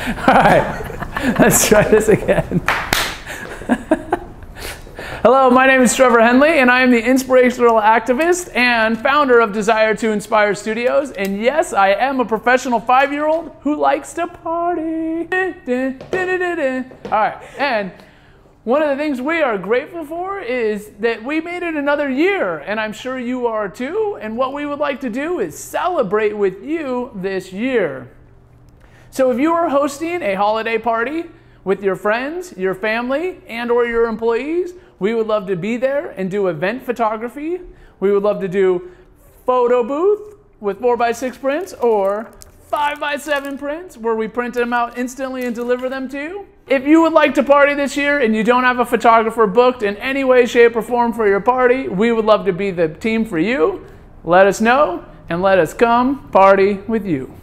All right, let's try this again. Hello, my name is Trevor Henley, and I am the inspirational activist and founder of Desire to Inspire Studios. And yes, I am a professional five year old who likes to party. All right, and one of the things we are grateful for is that we made it another year, and I'm sure you are too. And what we would like to do is celebrate with you this year. So if you are hosting a holiday party with your friends, your family, and or your employees, we would love to be there and do event photography. We would love to do photo booth with 4x6 prints or 5x7 prints where we print them out instantly and deliver them to you. If you would like to party this year and you don't have a photographer booked in any way, shape, or form for your party, we would love to be the team for you. Let us know and let us come party with you.